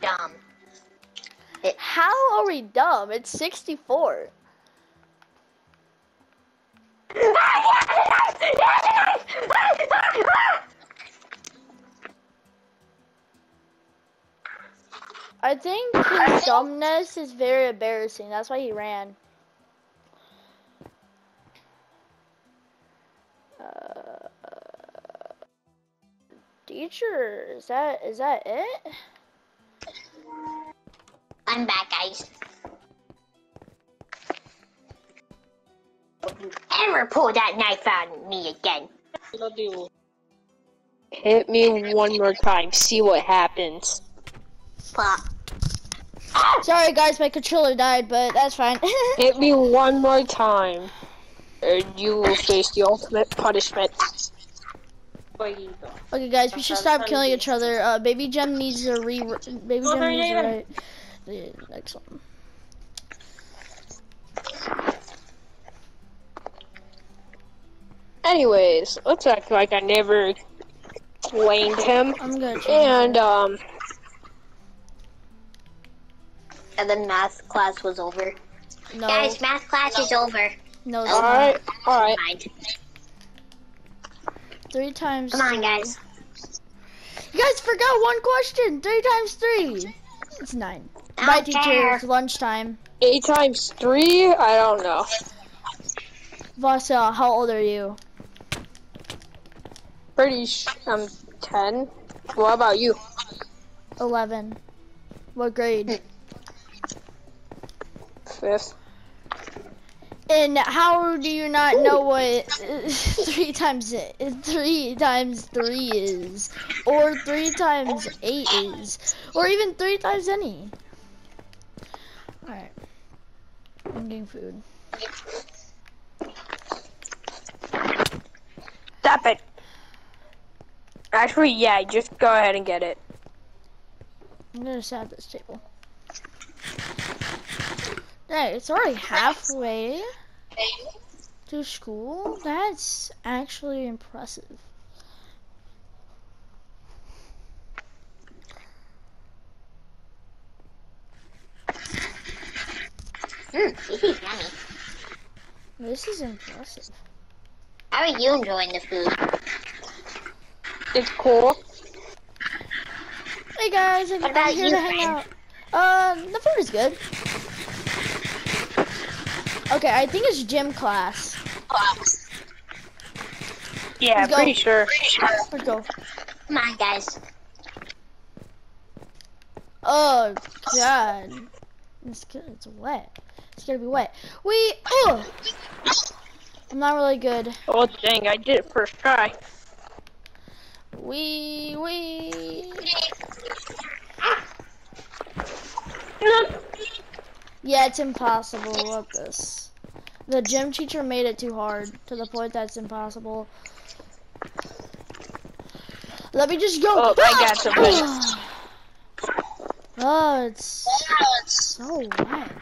dumb. How are we dumb? It's 64. I think his dumbness is very embarrassing. That's why he ran. Uh, teacher, is that is that it? I'm back, guys. Don't you ever pull that knife on me again. Hit me one more time. See what happens. Pop. Sorry guys, my controller died, but that's fine. Hit me one more time, and you will face the ultimate punishment. okay guys, we should stop killing each other. Uh, Baby Gem needs a re. Baby Gem needs a right. The next one. Anyways, let's act like I never explained him. I'm gonna change. And um, And then math class was over. no, Guys, math class is over. no, it's all not. right, all right. Three times. Come on, guys. You guys forgot one question. Three times three. It's nine. Bye, Don't teacher. care. It's lunchtime. Eight times three? I don't know. Vasa, how old are you? Pretty sh- I'm ten. What about you? Eleven. What grade? Hmm. Fifth. And how do you not know what three times three times three is, or three times eight is, or even three times any? I'm getting food. Stop it. Actually, yeah, just go ahead and get it. I'm gonna set this table. Hey, it's already halfway to school. That's actually impressive. Mm, this is yummy. This is impressive. How are you enjoying the food? It's cool. Hey guys, I'm What about here you, to hang friend? out. Um, the food is good. Okay, I think it's gym class. Yeah, Let's go. pretty sure. Let's go. Come on, guys. Oh god, it's good. It's wet. It's gonna be wet. We. Oh, I'm not really good. Oh dang, I did it first try. We we. Yeah, it's impossible. Look this. The gym teacher made it too hard to the point that it's impossible. Let me just go. Oh, I ah! got some. oh, ah, it's so wet.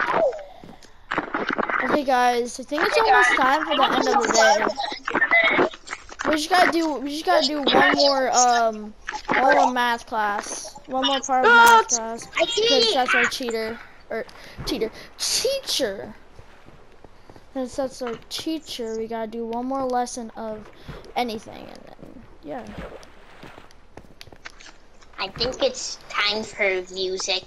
Okay, guys, I think it's almost time for the end of the day. We just gotta do. We just gotta do one more um, one more math class. One more part of math class because that's our cheater or cheater teacher. Since that's our teacher, we gotta do one more lesson of anything, and then yeah. I think it's time for music.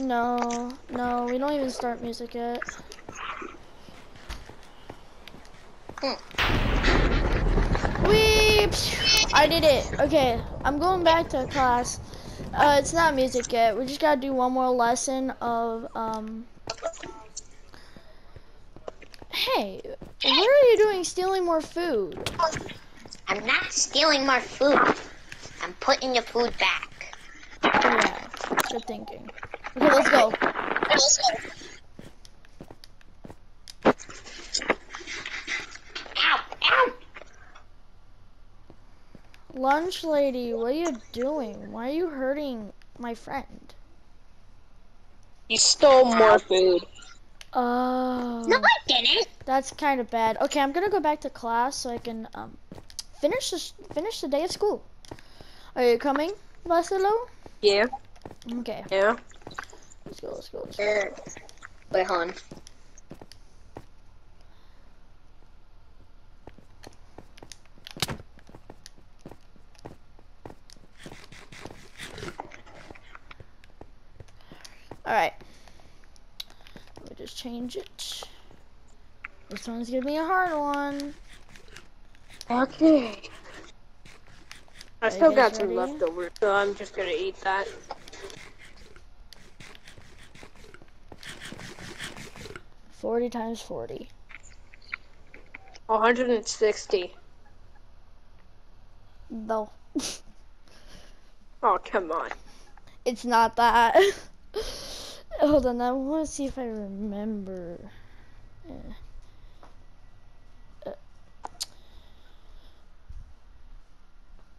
No, no, we don't even start music yet. We, I did it. Okay, I'm going back to class. Uh, it's not music yet. We just gotta do one more lesson of um. Hey, what are you doing stealing more food? I'm not stealing more food. I'm putting the food back. Yeah, good thinking. Okay, let's go. Ow! Ow! Lunch lady, what are you doing? Why are you hurting my friend? You stole more food. Oh, No, I didn't. that's kind of bad. Okay, I'm gonna go back to class so I can um finish this, finish the day of school. Are you coming, Vasilo? Yeah, Okay, yeah. Let's go, let's go. Let's go. Wait, hold on. All right. Let me just change it. This one's gonna be a hard one. Okay. I still got some ready? leftovers, so I'm just gonna eat that. Forty times forty. 160. No, Oh, come on. it's not that. Hold on, I want to see if I remember. Uh, uh,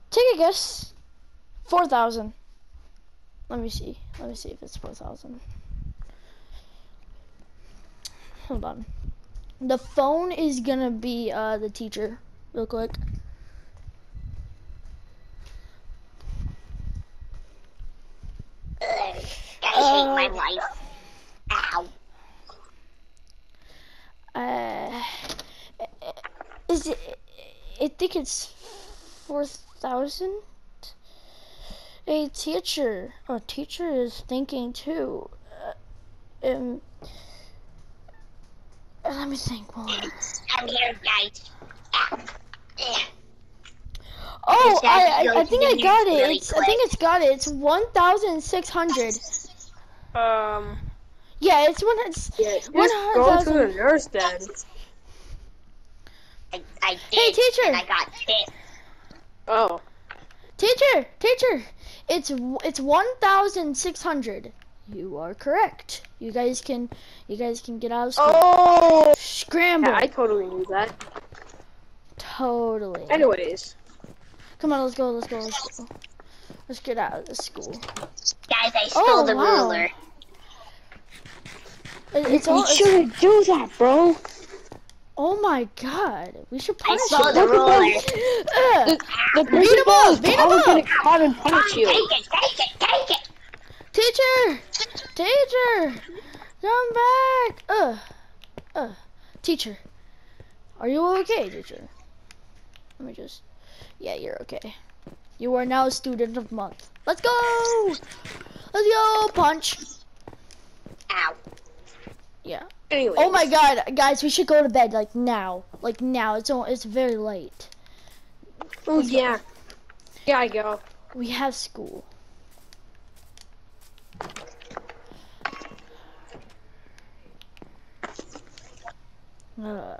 take a guess. Four thousand. Let me see. Let me see if it's four thousand. Hold on. The phone is gonna be uh the teacher, real quick. Ugh, I hate my life. Ow. Uh, is it? I think it's four thousand. A teacher, a teacher is thinking too. Uh, um, me think more. I'm here, guys. Oh, I, I, I think I got it. really It's, I think it's got it. It's one thousand six hundred. Um, Yeah, it's one. It's yeah, just One go to the nurse then. I, I did, Hey, teacher. and I got hit. Oh, teacher, teacher. It's it's one thousand six hundred. You are correct. You guys can, you guys can get out of school. oh, Scramble. yeah, I totally knew that. Totally. Anyways, Come on, let's go, let's go, let's go. Let's get out of this school. Guys, I oh, stole Oh, the wow. ruler. It- It's all. you It's, shouldn't do that, bro. oh my god, we should I punish stole him. the ruler. Ugh. The, the principal is beat probably gonna come and Come, punish take you. it, take it, take it. Teacher, teacher, come back. Ugh, ugh. Teacher, are you okay, teacher? Let me just. Yeah, you're okay. You are now a student of month. Let's go. Let's go. Punch. Ow. Yeah. Anyways, Oh my god, guys, we should go to bed like now. Like now. It's all, it's very late. Oh yeah, yeah, I go. We have school. Uh,